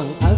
mang anh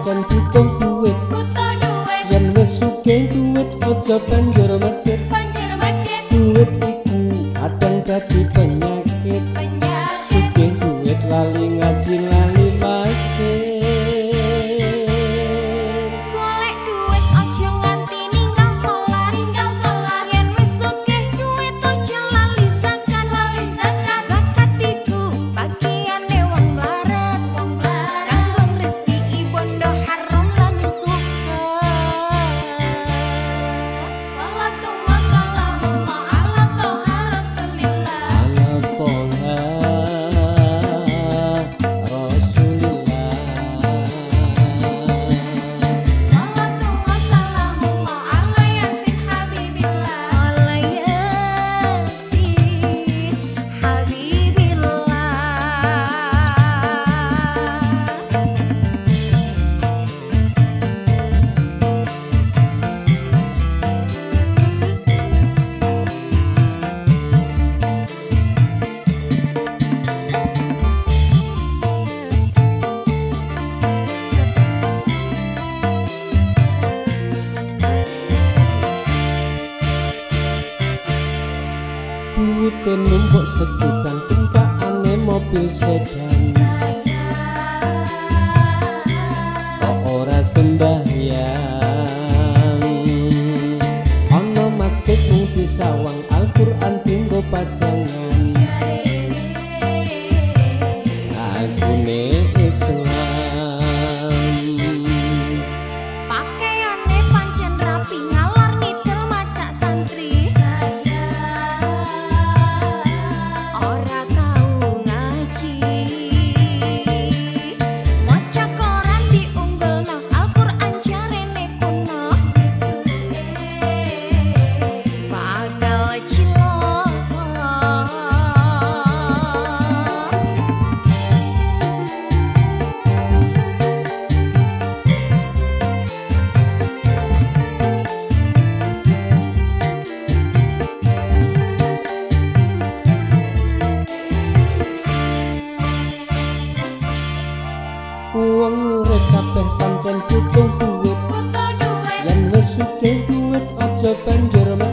pancen butuh duit. Yen wis sugih duit aja banjur medhit. Banjir medhit. Duit iku kadang dadi penyakit. Penyakit. Sugih duit lali ngaji lali masjid Duite numpuk sedukang tumpak ane mobil sedan. Kok ora sembahyang? Ono masjid di sawang Al-Quran tinggo pajangan. Aku nih ngurus kabeh pancen butuh duit. Butuh duit. Yen wis duit aja banjur men